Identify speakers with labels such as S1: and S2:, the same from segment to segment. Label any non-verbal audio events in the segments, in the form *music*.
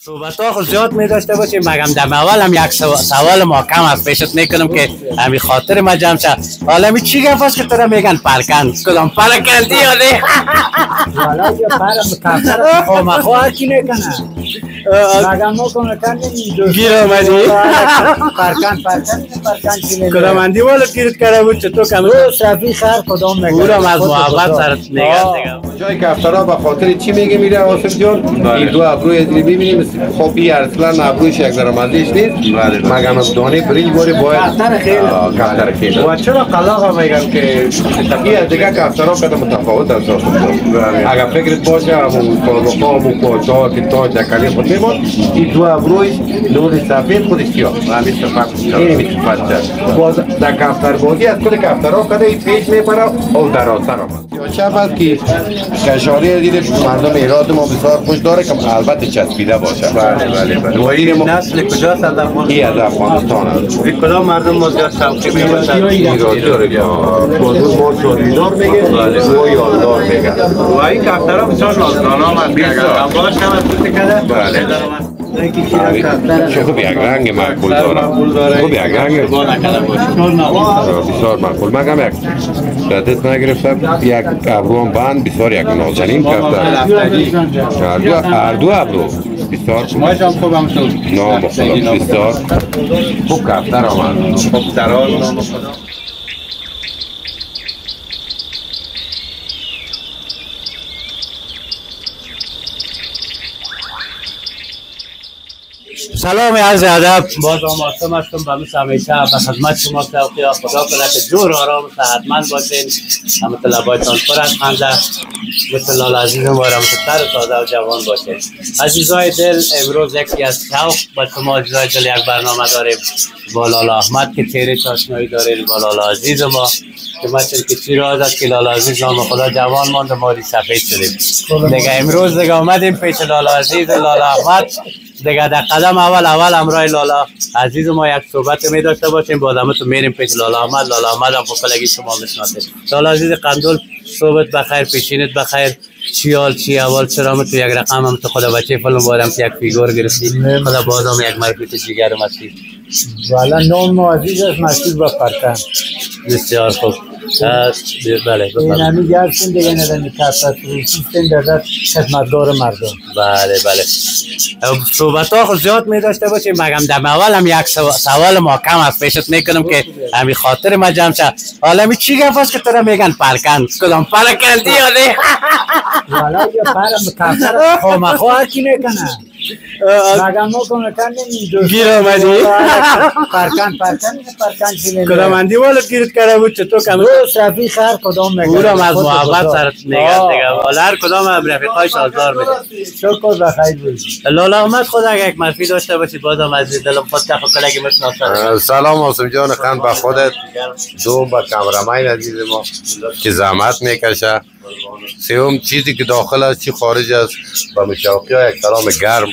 S1: صحبت ها خود زیاد می داشته باشیم مگم دم اول هم یک سوال محکم است پیشت می‌کنم که همی خاطر ما جمع شد حالا می چی گفت که ترا میگن پرکن کدام پرکن دی یا نه *laughs*
S2: والا یه پرم کفتر *laughs* خواه هر کی می‌کنه.
S1: اندی والا گیرت کرده بود چطور کم
S2: او صفی خر کدام میگه
S1: اونم از محبت سرت دیگه
S3: جای کفترها به خاطر چی میگه میره آصف جان این دو ابروی ازلی ببینیم خب این اصلا ابرویش یک درآمدیش نیست مگم از دانه برنج باری باید
S2: کفتر خیلی.
S3: کفتر خیلی
S1: و چرا قلاق میگن که
S3: این از دیگه کفترها کده متفاوت است اگر فکرت باشه همون سابقا همون پاچه ها که تاج دکلی خود میباد این دو ابرویش نور سفید خودش سیاه همین صفت این صفت کرد باز در کفتر بازی از کل کفترها کده این پیش میپره او در آسر آمد یا چپ است که کشاری دیده مردم ایراد ما بسیار خوش داره که البته چسبیده باشه بله بله بله
S1: نسل کجاست از افغان
S3: این از افغانستان است
S1: کدام مردم ما زیاد شوقی می‌باشن
S3: ایرادی داره که بازو ما شادیدار میگه و یاددار میگه
S1: و این کفتر ها بسیار نازدان اگر باش هم از
S3: بله. چه خوب یک رنگ مقبول داره خوب یک رنگ بسیار مقبول. مگم یک شدت نگرفتم. یک ابرو هم بند بسیار یک نازنین کفتر هر دو ابرو. بسیار خوب. خدا. بسیار خوب کفتر آمد.
S1: خب درال سلام عرض ادب. باز آماستم هستم به مثل همیشه به خدمت شما توقیا خدا کنه که جور آرام و صحتمند باشین. همه لبایتان پر از خنده. مثل لال عزیز ما و تازه و جوان باشین. عزیزای دل امروز یکی از شوق با شما عزیزای دل یک برنامه داریم. با لالا احمد که چهره آشنایی داریم با لالا عزیز ما. که مثل که چی راز است که لالا عزیز نام خدا جوان ماند و ماری سفید شدیم دیگه امروز دیگه آمدیم پیش لالا عزیز و لالا احمد. دیگه در قدم اول اول همراه لالا. عزیز ما یک صحبت می داشته باشیم. همه تو میریم پیش لالا احمد. لالا احمد هم بکلگی شما می‌شناسید. لالا عزیز قندول صحبت بخیر پیشینت بخیر. چی حال چی اول چرا تو یک رقم هم تو خدا بچه فیلم بارم که یک فیگور گرفتی. خدا بازم یک مربوط جگر مسیح
S2: والا نام ما عزیز است مسئول با پرکن
S1: بسیار خوب. بله
S2: این گرسون دیگه ندنی در خدمتگار مردم.
S1: بله بله. صحبت ها خود زیاد می داشته باشیم مگم دم اول هم یک سو- سوال محکم است. پیشت می‌کنم که همی خاطر ما جمع شد حالا می چی گفت است که ترا میگن پرکن کدام پرکن دی یا نه
S2: والا یه پرم کفتر خواه کی می‌کنه.
S1: گیر آمدی؟
S2: پرکن پرکن پرکن چی میگه
S1: کدام اندی والا گیرت کرده بود چطور کم
S2: او صفی خر کدام میگه
S1: اونم از محبت. سرت میگن
S2: آه.
S1: دیگه حالا هر کدام هم رفیقایش آزار میده.
S2: شکر بخیر باشی
S1: لالا احمد خود اگه یک منفی داشته باشی بازم از دلم خود کلگی می‌شناسد
S3: سلام آسم جان خان به خودت. دو به کامرامین عزیز ما که زحمت می‌کشه. سیوم چیزی که داخل است چی خارج است؟ به مشاوقی ها یک سلام گرم.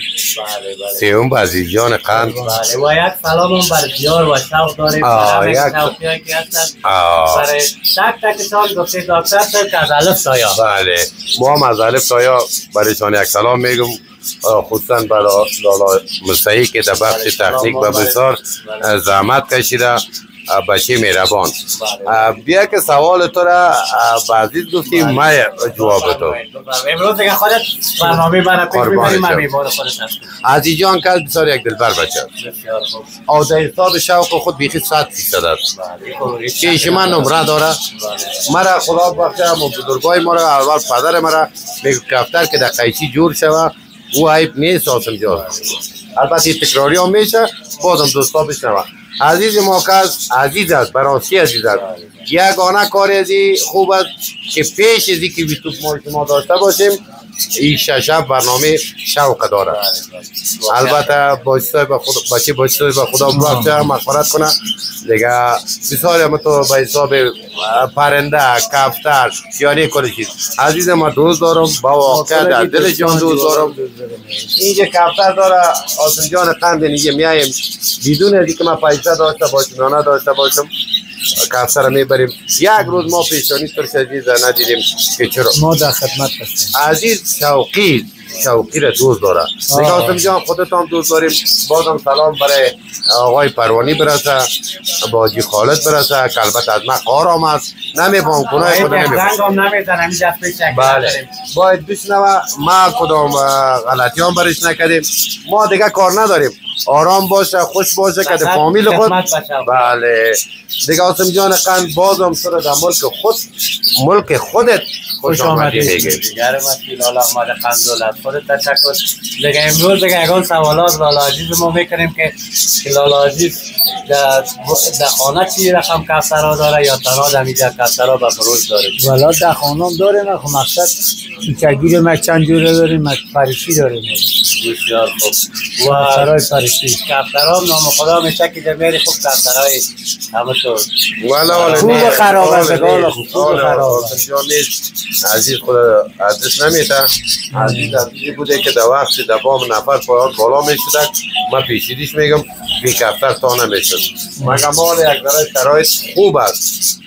S3: سیوم به عزیزان قند.
S1: بله و یک سلام هم بر دیار و شوق داریم. برای
S3: یک-
S1: که هستن. برای تک تک سال گفته دکتر صاحب که از الف تا یا
S3: بله. ما هم از الف تا یا برایشان یک سلام میگم. خصوصا برای لالا مستحی که در بخش تحقیق و بسیار زحمت کشیده. بچه مهربان. آه، بیا که سوال تو را عزیز گفتیم ما جواب تو.
S1: امروز دیگه خودت برنامه برای پیش می‌بریم من
S3: شم.
S1: میباره خودت.
S3: عزیز جان که بسیار یک دلبر بچه. او در حساب شوق خود بیخی صد است.
S1: بله.
S3: که ایش من نمره داره؟ مرا خدا بخشه و بزرگای ما را اول پدر مرا میگه کفتر که در قیچی جور شوه او عیب نیست آسم جان. البته این تکراری هم میشه بازم دوستا بشنوه. عزیز ما که است عزیز است براسی عزیز است. یگانه کار ازی خوب است که پیش ازی که یوتیوب ما شما داشته باشیم. این شش برنامه شوق داره. البته باشی به خدا بچه باشی به خدا بخشه مغفرت کنه دیگه بسیاری هم تو به حساب پرنده کفتر یعنی کل چیز. عزیز ما دوست دارم با واقع در دل جان دوست دارم. اینجا کفتر داره آسان جان قند اینجا میایم. بدون از که من پیسه داشته باشم یا نداشته باشم کفتر می‌بریم. یک روز ما پیشانی ترش عزیز ندیدیم که چرا.
S2: ما در خدمت هستیم.
S3: عزیز شوقی. شوقی را دوست داره. آسم جان خودت هم دوست داریم. بازم سلام برای آقای پروانی برسه با حاجی خالد برسه البته از من قارم است. نمیفهم کنه خود
S1: پیش
S3: بله. باید بشنوه ما کدام اه، غلطی هم برش نکردیم. ما دیگه کار نداریم. آرام باشه خوش باشه که فامیل خود. بله. دیگه آسم جان قند بازم سر در ملک خود ملک خودت خوش آمدی. میگه
S1: دیگر لالا احمد از خودت تشکر دیگه امروز دیگه یکان سوالات لالا عزیز ما می‌کنیم که که لالا عزیز در در خانه چی رقم کفترها داره یا تنها در اینجا کفترها به فروش داره؟
S2: والا در خانم داریم خب مقصد چگیر ما چند جوره داریم ما فرشی داریم.
S1: بسیار خوب. و
S2: سرای فرشی
S1: کفترها هم نام خدا میشه که جمیری خوب کفترهای همه طور
S3: والا والا
S2: خوب
S3: نه.
S2: خراب است،
S3: نه.
S2: خوب
S3: والا
S2: خراب
S3: نیست. عزیز خود عزیز نمیته عزیز عزیزی بوده که در وقتی در بام نفر پایان بالا می‌شده من پیشیدیش میگم بی کفتر تا نمی‌شد مگه مال یک ذره شرایط خوب است.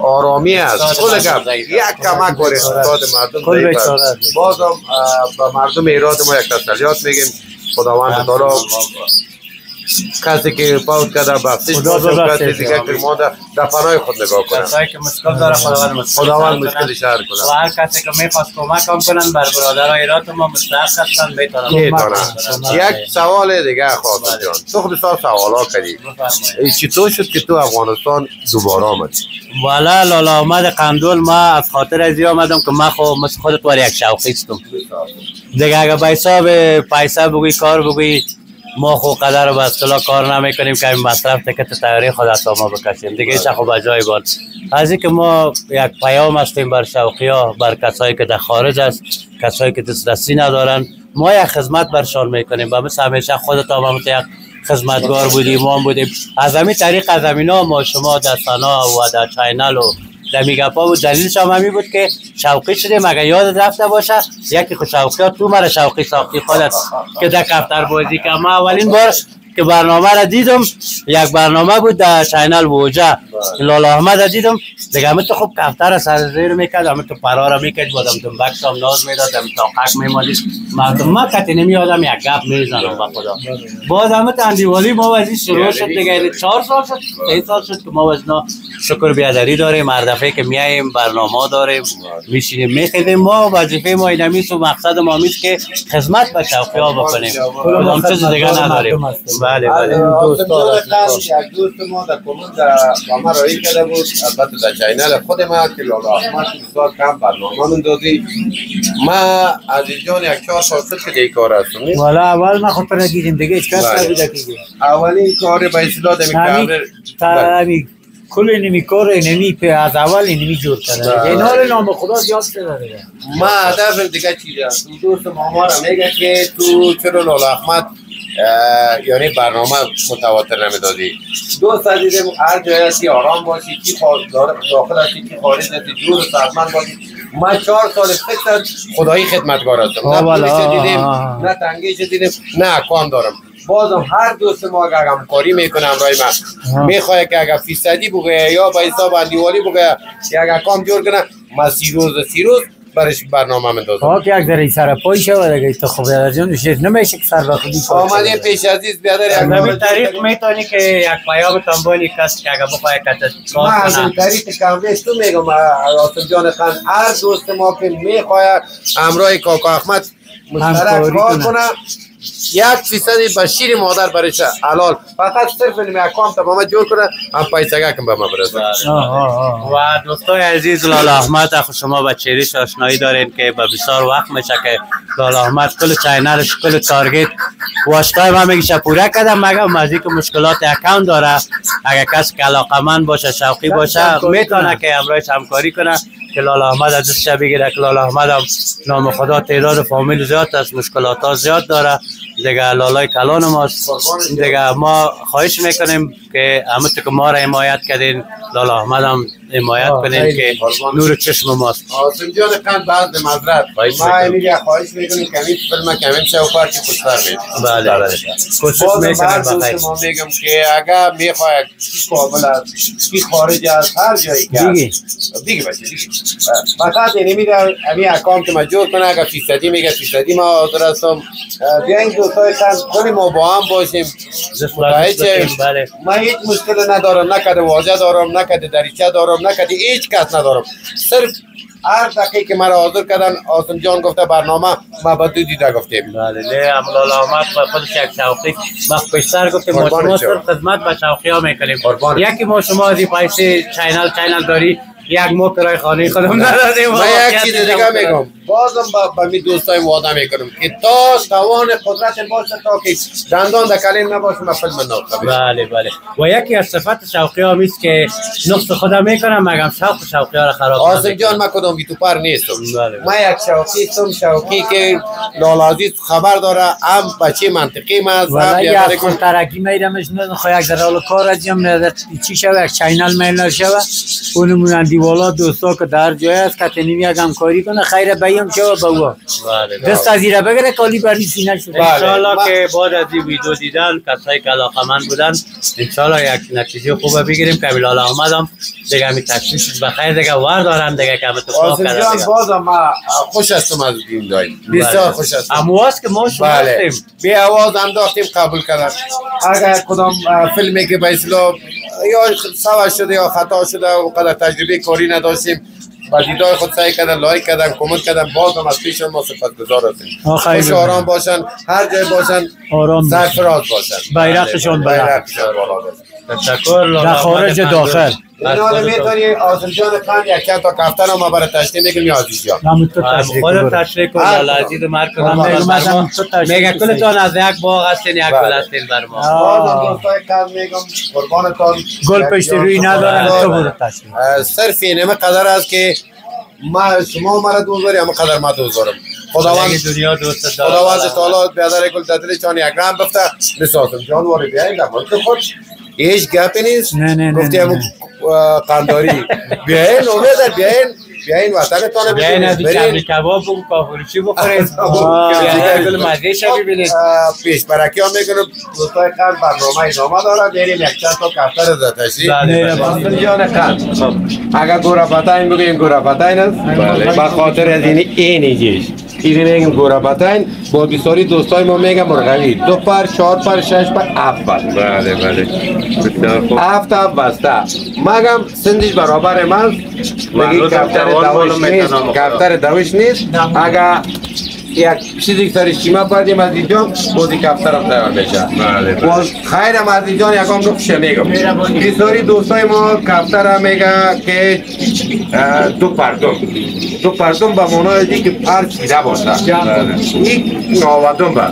S3: آرامی است.
S1: ضعیف
S3: یک. کمک بر اقتصاد مردم. بازم به مردم ایراد ما یک تسلیات میگیم. خداوند تعالی کسی که فوت کرده بخشش
S2: خدا
S3: و کسی. دیگه که ما در پناه خود نگاه کنه
S1: کسایی که مشکل داره خداوند مشکل
S3: خداوند. مشکل شهر
S1: و
S3: کنه
S1: هر کسی که می‌خواست کمک هم کنن بر برادرای ایرات ما مستحق هستن می‌تونن
S3: یک سوال دیگه خواستم جان. تو خود بسیار سوالا کردی. چطور شد که تو افغانستان دوباره آمدی؟
S1: والا لالا آمد قندول ما از خاطر ازی آمدم که من خب مثل خودت وار یک شوقیستم دیگه اگه به حساب پیسه بگوی کار بگوی ما خو قدر به اصطلاح کار نمی‌کنیم که این مصرف تکت تغییری خود از ما بکشیم. دیگه ایش خب جای بان از اینکه ما یک پیام هستیم بر شوقی ها بر کسایی که در خارج است کسایی که دسترسی ندارن ما یک خدمت برشان می‌کنیم. و مثل همیشه خودت هم یک خدمتگار بودیم ما بودیم از همین طریق از همین ما شما در سنا و در چینل و در میگپا بود. دلیلش هم همین بود که شوقی شدیم اگه یاد رفته باشه؟ یکی خود شوقی تو مرا شوقی ساختی خودت که در کفتر بازی که ما اولین بار که برنامه را دیدم یک برنامه بود در چینل بوجه. لالا احمد را دیدم. دیگه همه تو خوب کفتر را سر زیر می‌کرد همه تو پرا را می‌کرد بادم دنبکس هم ناز می‌داد هم تاقک میمادید مردم ما کتی نمیادم یک گپ می‌زنم با خدا. باز همه تندیوالی ما وزی شروع شد دیگه یعنی چهار سال شد سه سال شد که ما وزنا شکر بیادری داریم. هر دفعه که میاییم برنامه داریم. میشینیم میخیدیم ما وظیفه ما این همیست و مقصد ما همیست که خدمت به شوقی ها بکنیم کدام چیز دیگه نداریم. بله بله
S3: جان قند یک دوست ما در کمون در با ما رایی کرده بود البته در چینل خود ما که لالا احمد بسیار کم برنامه من دادی ما از اینجان یک چهار سال شد که دیگه کار هستم نیست؟
S2: والا اول ما خود نگیریم دیگه هیچ کس. نبوده که.
S3: اولین کار به اصطلاح دمی کار
S2: کل نمی کار نمی په از اول نمی جور کرده. اینا رو نام خدا زیاد شده دیگه
S3: ما هدف دیگه چیزی هست دوست ما ما را میگه که تو چرا لالا احمد یعنی برنامه متواتر نمی‌دادی. دوست عزیزم هر جای هستی آرام باشی کی داخل هستی کی خارج هستی و صحتمند باشی. من چهار سال فکر خدایی خدمتگار هستم. نه پولیس دیدیم. نه تنگیش دیدیم نه کام دارم. بازم هر دوست ما اگر همکاری می‌کنه همراه من. می‌خواه که اگر فیصدی بگه یا به حساب اندیوالی بگه که اگر کام جور کنه من سی روز سی روز برش برنامه مندازم
S2: تا که یک ذره سر پای شود دیگه تو خب در جان دوشید نمیشه که سر به خودی کار
S3: آمده
S2: کنه.
S3: پیش عزیز بیادر یک
S1: همین طریق می‌تونی که یک پیام تنبالی کس که اگه بخواه کت
S3: ما از این طریق کمرش تو میگم آسم جان خان هر دوست ما که می‌خواه همراه کاکا احمد مشترک کار.
S2: کنه.
S3: یک فیصدی به شیر مادر برش حلال. فقط صرف این اکام تمام جور کنه. هم پیسگه کن به ما برسه.
S1: و دوستای عزیز لالا احمد اخو شما با چهرش آشنایی دارین که به بسیار وقت میشه که لالا احمد کل چینلش کل تارگت. واسطای ما میگه پوره کردم مگه مزی که مشکلات اکاونت داره. اگر کسی که علاقمند باشه شوقی باشه می‌تونه. که همراهش همکاری کنه. که لالا احمد از دستش بگیره که لالا احمد هم نام خدا تعداد فامیل زیاد است مشکلات ها زیاد داره. دیگه لالای کلان ماست. دیگه ما خواهش می‌کنیم که همونطور که ما را حمایت کردین. لالا احمد هم حمایت
S2: خیلی.
S1: که نور چشم ماست.
S3: آسم جان قند بعد
S1: خواهش
S3: ما
S1: می‌کنم.
S3: اینی خواهش می‌کنیم که این فیلم کمین شو پر که خوشتر بید
S1: بله. بله. کوشش
S3: بعد
S1: بخیر
S3: ما میگم که اگر می‌خواه کی کابل است کی خارج است هر جایی که
S2: دیگه.
S3: دیگه بچه دیگه. فقط یعنی میده همین اکانت ما جور کنه اگر فیصدی میگه فیصدی ما حاضر هستم بیاین دوستای خند کنیم ما با هم باشیم.
S1: بله.
S3: من هیچ مشکل ندارم نکده واجه دارم نکده دریچه دارم نکده هیچ کس ندارم. صرف هر دقیقه که مرا حاضر کردن آسم جان گفته برنامه ما با دو دیده گفتیم.
S1: بله نه هم لالا احمد خود- خودش یک شوقی. ما پیشتر گفتیم ما شما. صرف خدمت به شوقی ها می‌کنیم. یکی ما شما از این پیسه channel channel داری یک مو کرای خانه خودم ندادیم
S3: من یک چیز دیگه میگم. بازم با می دوستای وعده می‌کنم که تا توان قدرت باشه تا که دندان در کلیم نباشه من فیلم نو
S1: بله بله. و یکی از صفت شوقی ها میست که نقص خودم می‌کنم مگم شوق شوقی ها را خراب نمی‌کنم.
S3: جان من کدام ویتوپر نیستم.
S1: بله.
S3: من یک شوقی سم شوقی که لالازی خبر داره هم بچه منطقی ما است؟ هم
S2: یک
S3: کن
S2: ترکی میدمش نه خو یک در حال کار ازیم نه چی شوه؟ یک چینل میل نشوه اونمون دیوالا دوستا که در جای است که تنیم یک همکاری کنه خیر بیم شوه به او
S1: بله بله.
S2: دست از ایره بگره کالی بری سینه شده.
S3: بله.
S1: انشالله
S3: ما-
S1: که بعد از این ویدیو دیدن کسایی که علاقمند بودن انشالله یک نتیجه خوبه بگیریم. که بلال احمد هم دیگه همی تشویش بخیر دیگه ور دارن دیگه که همه اتفاق کرده دیگه.
S3: بازم من خوش هستم از دین دایی. بسیار خوش هستم.
S1: امواز که ما شما
S3: بله.
S1: هستیم.
S3: بی آواز انداختیم قبول کردن. اگر کدام فیلمی که به یا سوا شده یا خطا شده و قدر تجربه کاری نداشتیم. با دیدای خود سعی کردن لایک کردن کامنت کردن. باز هم از پیشون ما سپاسگزار هستیم. خوش و آرام باشن هر جای باشن
S2: آرام.
S3: سرفراز باشن.
S2: بیرقشان
S3: بله،
S2: بیرق.
S3: بیرقشان بالا
S2: در خارج داخل.
S3: این حالا. می‌تونی آسم جان خان یک چند تا کفتن هم ما برای تشکیل میگیم یا عزیز جان
S2: همون تو برو.
S1: تشریح کن
S3: هر
S1: لالا
S3: کدام.
S1: عزیز
S3: قربان.
S1: هم
S2: میگم
S1: میگه
S2: بسید.
S1: کلتان از یک باغ هستین یک
S3: بله.
S1: گل هستین بر ما
S2: آه.
S3: بازم دوستای کم میگم قربانتان
S2: گل پشت روی ندارن تو برو تشریف
S3: اه، صرف این همه قدر است که ما شما مرا دوست داری همه قدر ما دوست دارم خداوند
S1: دنیا دوست داره
S3: خداوند تعالی بیادر گل دادلی چون یک رم بفته نساتم جان واری در ملک خود هیچ گپی نیست؟
S2: نه، نه، نه،
S3: گفتی همون قنداری. بیاین امید بیاین. بیاین وطنتان
S1: بیاین از این
S3: برین.
S1: کبری کباب بگو کافورچی بخورید. بیاین گل مزه شو ببینید
S3: اه، پیش برکی ها می‌کنم. دوستای قند برنامه ادامه داره بریم یک چند تا کفتر زتشی
S1: بله، بله.
S3: حسن جان قند اگر گورا پتاین بگویم گورا پتاین است. به خاطر از این این جیش. این میگم گورا پتاین با بسیاری دوستای ما میگم مرغوی دو پر چهار پر شش پر هفت پر.
S1: بله بله. بسیار خوب.
S3: هفت هفت بسته. مگم سندش برابر من. میگی
S1: روز
S3: کفتر دوش نیست. کفتر دوش نیست. اگر یک چیزی که سرش شیما پردیم از اینجا بازی کفتر هم تیار
S1: بله.
S3: باز خیر هم از اینجا یکم نقش میگم بسیاری دوستای ما کفتر هم میگه که دو پردم دو پردم به معنای ازی که پر چیده باشه یک نوادم با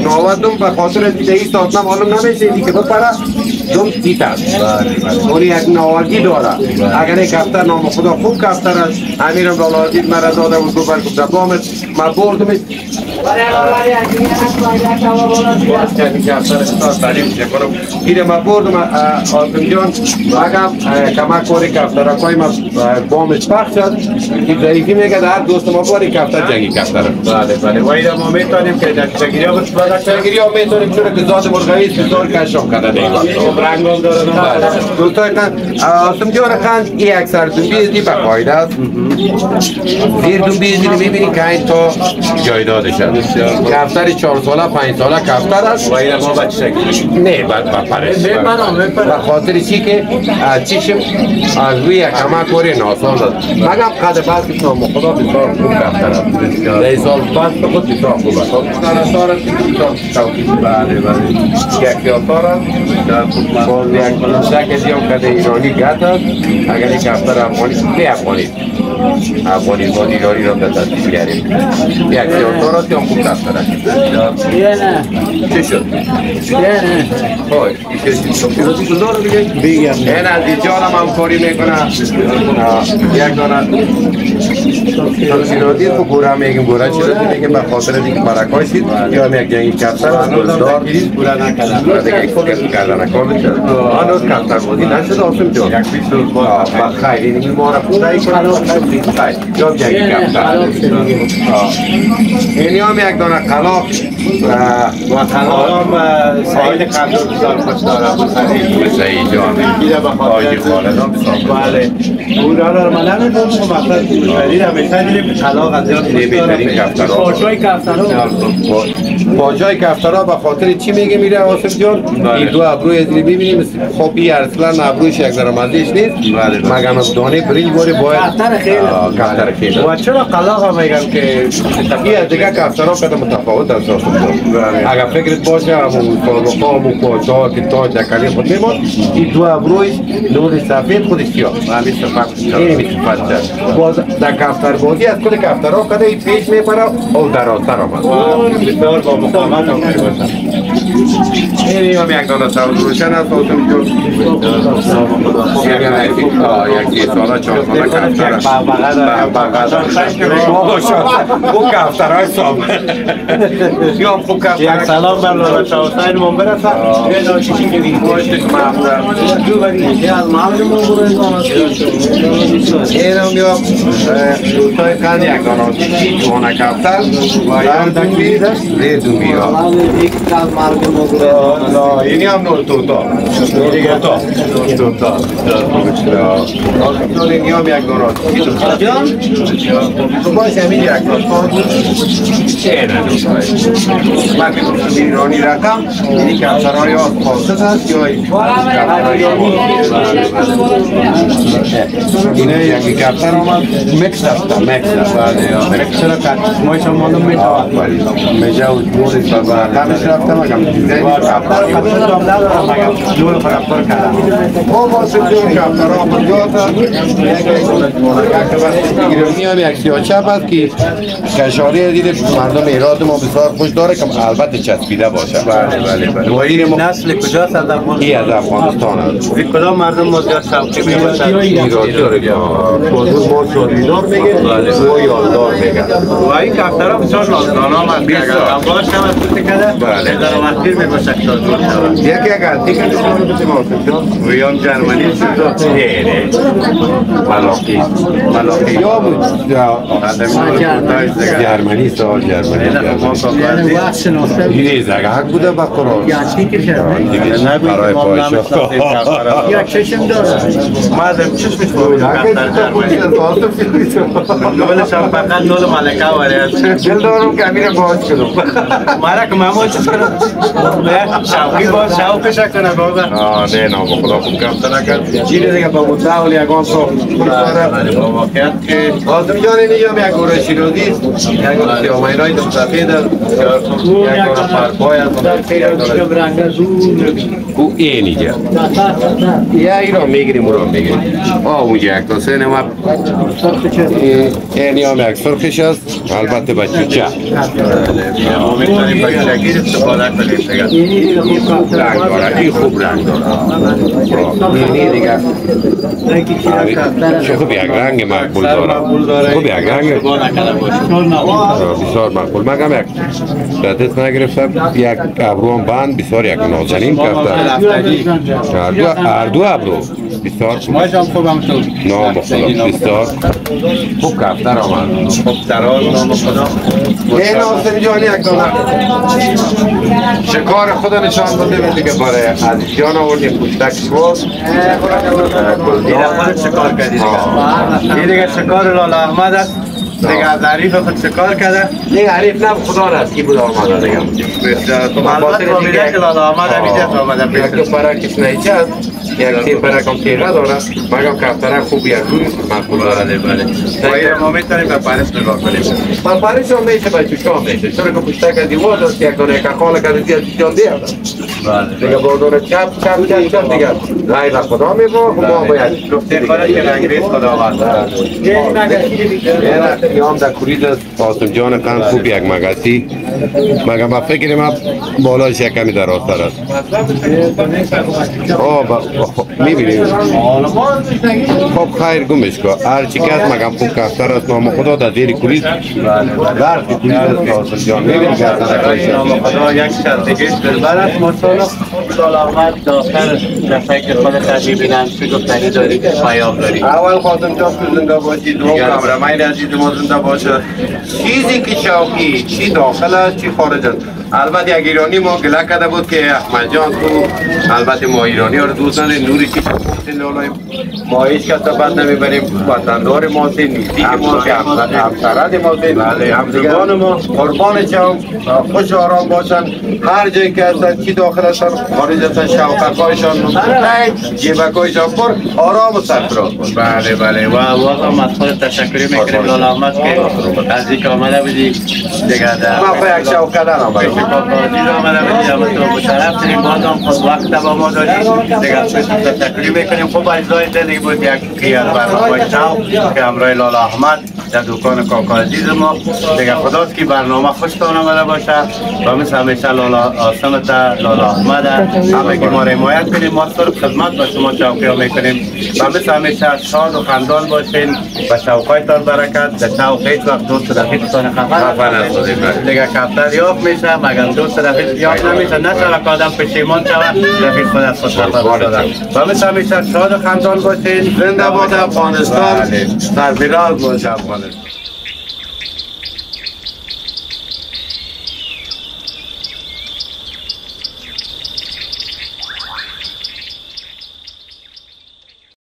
S3: نوادم به خاطر دیگه ای ساعت معلوم نمیشه اینی که بپره دم تیت است اون یک نوادی داره. اگر یک کفتر نام خدا خوب کفتر است امیرم لالازید مرا داده بود دو برگم بامت. ما کنم اینه ما بردم. آسم جان مگم کمک کوری کفتر کوی ما بامش پخش شد. که ضعیفی میگه در دوست ما باری کفتر جنگی کفتر
S1: بله بله. و اینا ما می‌تونیم که در چگیری ها کنیم
S3: چگیری ها می‌تونیم چون که ذات مرغوی است بسیار کشم کرده دیگه بله. دوستای قند آسم جان قند این اکثر دوبیزی به قاعده است. زیر دوبیزی رو می‌بینی که این تا جایدادش است کفتر چهار ساله پنج ساله کفتر است.
S1: و اینا ما بچه
S3: نه بعد
S1: میپرم.
S3: به خاطر چی که از چشم از روی یک کمک کوری ناساز است مگم قد بس که نام خدا بسیار خوب کفتر است. در سال بس خود بسیار خوب است. است که بسیار شوقی
S1: بله بله.
S3: یک یاسار است باز یک شک دیام کده ایرانی گت است اگر یک افغانی نه افغانی افغانی بازیگاری را به تصدیق کردیم یک را تیم خوب دفتر
S2: یه نه
S3: چی شد؟
S2: یه نه
S3: های
S2: بگم
S3: این از اینجا هم همکاری می‌کنه یک دانه تفصیلاتی تو گوره میگیم گوره چی رو میگیم به خاطر دیگه برکای شید یا هم یک جنگی کفتر از گلدار دیگه ایک کردن کار بشه هنوز کفتر بودی نشد آسم جان
S1: یک بیست روز بود
S3: خیلی ما را ای کنم یا جنگی کفتر این هم یک دانه قلاق
S1: و خلاقم سعید قبل بسیار خوش دارم
S3: سعید جان
S1: دیده به
S3: آجی
S1: خاطر
S3: خالدان بسام
S1: بله او را را من از زیاد
S3: این بهترین کفترها
S2: پاشوی کفترها
S3: با جای کفترها به خاطر چی میگه میره آصف جان؟ این دو ابروی از این ببینیم. خب این اصلا ابرویش یک درآمدیش نیست. مگر از دانه برنج باره باید؟
S2: کفتر خیلی.
S3: کفتر خیلی.
S1: و چرا قلاق میگن که
S3: این از دیگه کفترها کده متفاوت است آصف جان. اگر فکرت باشه همون سابقا همون پاچه ها که تاج دکلی خود میماد این دو ابرویش نور سفید خودش سیاه
S1: همین صفت
S3: این باز در کفتر بازی از کل کفترها کده این پیش میپره او درازتر آمد. 大妈涨了多少？
S1: بسیار با مقامت هم می باشن
S3: این هم یک دانه سوال روشن است آسم جون یک ساله چهار ساله کفتر او کفتر های سام یا خوب
S1: یک
S3: کفتر
S1: سلام بر لالا شاه حسین من برسد یه نوشیشی که دیگه دو بری از معلم من
S3: این هم یا دوستای قند یک دانه جوانه کفتر و یا دکی زیر دومی ها اینی هم نور توتا توتا توتا توتا اینی هم یک دانه تو باش همین یک دانه چه نه من که ایرانی رقم اینی کفترهای آسپاسد هست یا اینه یکی کفتر آمد مکس هست مکس هست
S1: چرا که ما شما معلوم می‌توان
S3: میجه و جوری تا برقمش رفتم اگم دیزه کفتر
S1: کردم
S3: او واسه جور کفتر ها کجا ایرانی هم یک سیاچپ هست که کشاری دیده مردم ایراد ما بسیار خوش داره که البته چسبیده باشه. بله بله
S1: و این نسل کجاست؟ از افغانستان.
S3: از افغانستان هست
S1: کدام مردم ما زیاد شوقی می‌باشد
S3: ایرانی داره که بازور ما شادیدار میگه. و یالدار میگه.
S1: و این کفترها بسیار نازدانه هم هست. که اگر امواج هم از توت کده
S3: بله.
S1: در وقتیر می‌باشد. تا دور شود
S3: یکی یک انتیک نشون بده ما
S1: ویان جرمنی شد
S3: نه نه ملاقی ملاقی یا بود جرمنی سال جرمنی جرمنی
S2: وقت شناسه
S3: این زگه بوده با قرآن
S2: یعنی که
S3: برای پایشا
S2: یا چشم داره
S1: ما از چشمش بودیم کفتر جرمنی نولش هم فقط نول ملکه واره است
S3: که امیر باز کنم
S1: مارا که کنه بابا
S3: آه نه نه با خدا خوب کم نکرد. چیزی دیگه با متعالی اگان تو
S1: بله با واقعیت که
S3: آزم جان اینجا یک گوره شیرودی؟ یک گوره دم سفید یک گوره پرپای است یک گوره
S2: رنگ زور
S3: او این اینجا یا ای را می‌گیریم او را می‌گیریم. آه اونجا یک تا سه نمک. این هم یک سرخش است. البته بچه چه؟
S1: ما می‌تونیم بچگی استفاده کنیم. دیگه
S3: خوب رنگ داره این خوب رنگ داره اینی دیگه چه خوب یک رنگ مقبول داره خوب یک رنگ بسیار مقبول مگم یک دست نگرفتم یک ابرو هم بند بسیار یک نازنین دو هر دو ابرو بسیار
S1: ما هم خوب هم تو
S3: نام خدا بسیار خوب کفتر آمد
S1: خوب درال نام خدا
S3: این آسم جانی یک دانه شکار خدا نشان بده به دیگه باره از جان آوردیم پوشتک شد
S1: دیگه شکار کردی دیگه این دیگه شکار لالا احمد است دیگه از عریف خود چکار کرده
S3: دیگه عریف نه خدا را کی بود آمده دیگه
S1: البته فامیلیت لالا آمد همیجت آمده
S3: یک
S1: پیش
S3: پرکش نیچه است یک تیم پرک هم تیغه داره مگم کفتره خوب یک روی مقبول
S1: بله بله باید ما می‌تونیم به پرس نگاه کنیم
S3: من پرش هم میشه به چوشا میشه چرا که پشتک دیوار داشت یک دونه یک خاله کرده دیگه جان دیگه
S1: بله
S3: دیگه با دونه چپ چپ چپ چپ دیگه به خدا میبا ما باید
S1: خدا که انگریز خدا آورد
S3: یام در کرید قاسم جان قند خوب یک مگسی مگه ما فکر ما بالاش یک کمی در آستر است آه می‌بینیم خب خیر گمش کو هر چی که است مگم خوب کفتر است نام خدا در زیر کرید برد کرید است قاسم جان می‌بینی که اصلا
S1: نام خدا یک دیگه دلبر است ماشاءالله. سال آمد داخل در فکر خود تحجیب بینم چی گفتنی داری؟ پیام داری؟
S3: اول قاسم جان تو زنده باشی. دو کامرمین عزیز ما زنده باشه. چیزی که شوقی چی داخل است چی خارج است؟ البته یک ایرانی ما گله کرده بود که احمد جان تو البته ما ایرانی ها رو دوست نداریم نوری چی ما هیچ کس رو بد نمی‌بریم وطندار ما سی نزدیک ما همسرد ما سی بله همزگان ما. قربان شم خوش آرام باشن هر جایی که هستن چی داخل هستن خارج هستن شوقتهایشان جیبکایشان پر آرام و سرفراز
S1: بله بله. و هم از خود تشکری می‌کنیم. لالا احمد که از اینکه آمده بودی. دیگه در
S3: ما یک شو کردن
S1: اما تو خود وقت می‌کنیم. خوب اجزای زندگی بود. یک برنامه شو که همراه لالا احمد. در دکان کاکا عزیز ما دیگه خداست که برنامه خوشتان آمده باشه و مثل همیشه لالا آسمت لالا احمد همه که ما را حمایت کنیم ما صرف خدمت با شما شوقی ها می‌کنیم. و مثل همیشه شاد و خندان باشین و شوقایتان برکت. در شوق هیچ وقت دوست رفیقتان خفن
S3: نشدید.
S1: دیگه کفتر یافت میشه مگر دوست رفیق یافت نمیشه که آدم پشیمان شود رفیق خود از خود و مثل همیشه شاد و خندان باشین.
S3: زنده باد افغانستان.
S1: بله.
S3: سرفراز باشه افغانستان